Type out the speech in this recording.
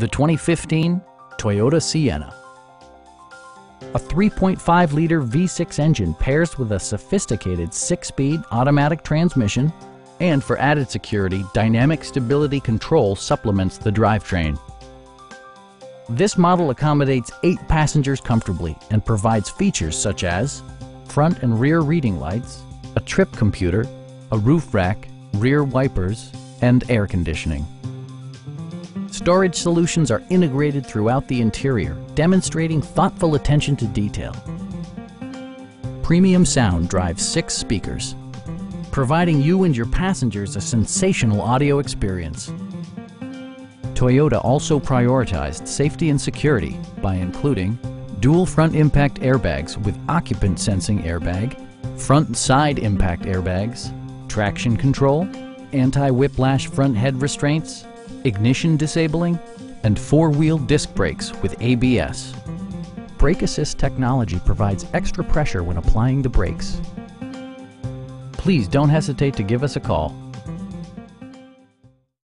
The 2015 Toyota Sienna. A 3.5-liter V6 engine pairs with a sophisticated six-speed automatic transmission, and for added security, dynamic stability control supplements the drivetrain. This model accommodates eight passengers comfortably and provides features such as front and rear reading lights, a trip computer, a roof rack, rear wipers, and air conditioning. Storage solutions are integrated throughout the interior, demonstrating thoughtful attention to detail. Premium sound drives six speakers, providing you and your passengers a sensational audio experience. Toyota also prioritized safety and security by including dual front impact airbags with occupant sensing airbag, front side impact airbags, traction control, anti-whiplash front head restraints, ignition disabling, and four-wheel disc brakes with ABS. Brake Assist technology provides extra pressure when applying the brakes. Please don't hesitate to give us a call